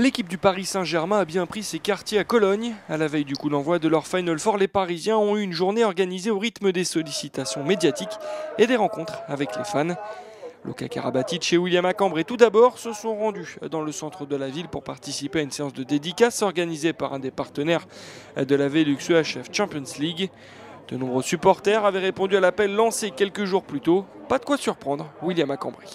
L'équipe du Paris Saint-Germain a bien pris ses quartiers à Cologne. À la veille du coup d'envoi de leur Final Four, les Parisiens ont eu une journée organisée au rythme des sollicitations médiatiques et des rencontres avec les fans. Luka Karabatic et William Acambré tout d'abord se sont rendus dans le centre de la ville pour participer à une séance de dédicace organisée par un des partenaires de la Velux EHF Champions League. De nombreux supporters avaient répondu à l'appel lancé quelques jours plus tôt. Pas de quoi surprendre William Acambré.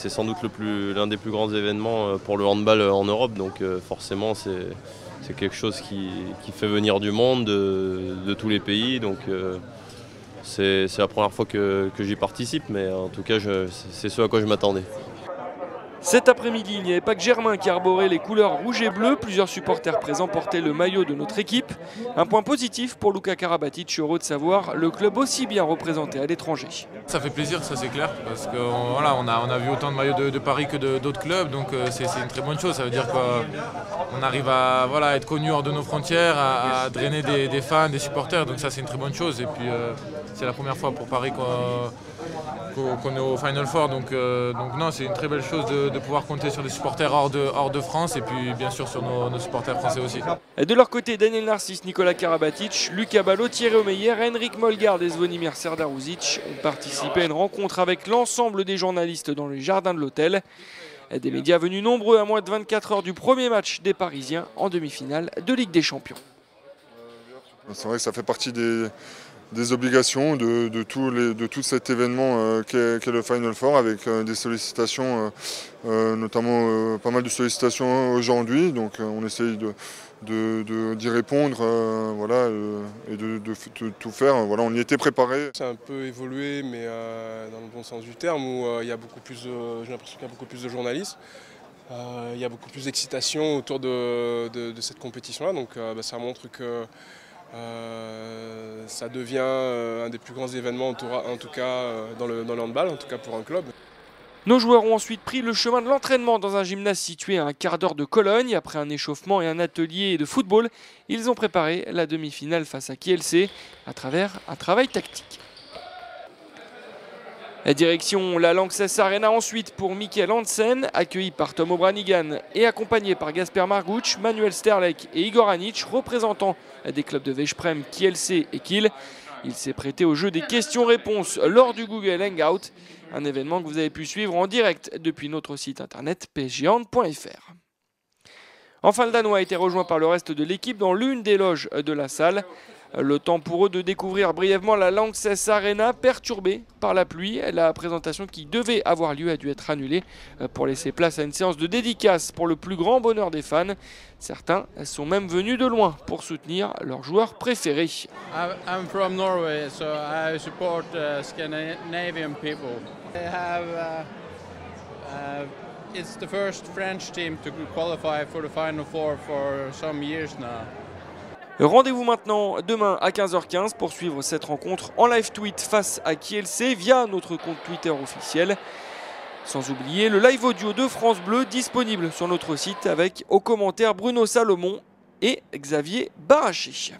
C'est sans doute l'un des plus grands événements euh, pour le handball euh, en Europe, donc euh, forcément c'est quelque chose qui, fait venir du monde, de, tous les pays. Donc c'est la première fois que, que j'y participe, mais en tout cas c'est ce à quoi je m'attendais. Cet après-midi, il n'y avait pas que Germain qui arborait les couleurs rouge et bleu. Plusieurs supporters présents portaient le maillot de notre équipe. Un point positif pour Luca Karabatic, heureux de savoir le club aussi bien représenté à l'étranger. Ça fait plaisir, ça c'est clair, parce qu'on voilà, on a, on a vu autant de maillots de, Paris que d'autres clubs, donc euh, c'est une très bonne chose. Ça veut dire qu'on arrive à voilà, être connu hors de nos frontières, à, drainer des, fans, des supporters, donc ça c'est une très bonne chose. Et puis euh, c'est la première fois pour Paris qu'on est au Final Four, donc, euh, donc non, c'est une très belle chose de, de pouvoir compter sur des supporters hors de, hors de France et puis bien sûr sur nos, supporters français aussi. Et de leur côté, Daniel Narcisse, Nicolas Karabatic, Lucas Ballot, Thierry Omeyer, Henrik Molgard et Zvonimir Serdarouzic ont participé à une rencontre avec l'ensemble des journalistes dans les jardins de l'hôtel. Des médias venus nombreux à moins de 24 heures du premier match des Parisiens en demi-finale de Ligue des Champions. C'est vrai que ça fait partie des, des obligations de, tout, cet événement euh, qu'est le Final Four avec euh, des sollicitations, euh, notamment pas mal de sollicitations aujourd'hui. Donc on essaye d'y répondre voilà, et de, tout faire. Voilà, on y était préparé. C'est un peu évolué, mais dans le bon sens du terme, où il y a beaucoup plus, j'ai l'impression qu'il y a beaucoup plus de journalistes. il y a beaucoup plus d'excitation autour de, cette compétition-là, donc bah, ça montre que euh, ça devient euh, un des plus grands événements, en tout, cas euh, dans le, dans handball, en tout cas pour un club. Nos joueurs ont ensuite pris le chemin de l'entraînement dans un gymnase situé à un quart d'heure de Cologne. Après un échauffement et un atelier de football, ils ont préparé la demi-finale face à Kielce à travers un travail tactique. Direction la Lanxess Arena ensuite pour Michael Hansen, accueilli par Tom O'Branigan et accompagné par Gasper Margouch, Manuel Sterlek et Igor Anic, représentants des clubs de Veszprem, Kielce et Kiel. Il s'est prêté au jeu des questions-réponses lors du Google Hangout, un événement que vous avez pu suivre en direct depuis notre site internet psghand.fr. Enfin, le Danois a été rejoint par le reste de l'équipe dans l'une des loges de la salle. Le temps pour eux de découvrir brièvement la Lanxess Arena perturbée par la pluie. La présentation qui devait avoir lieu a dû être annulée euh, pour laisser place à une séance de dédicace pour le plus grand bonheur des fans. Certains sont même venus de loin pour soutenir leurs joueurs préférés. I'm from Norway, so I support uh, Scandinavian people. uh, uh, it's the first French team to qualify for the Final Four for some years now. Rendez-vous maintenant demain à 15h15 pour suivre cette rencontre en live tweet face à Kielce via notre compte Twitter officiel. Sans oublier le live audio de France Bleu disponible sur notre site avec au commentaire Bruno Salomon et Xavier Barachi.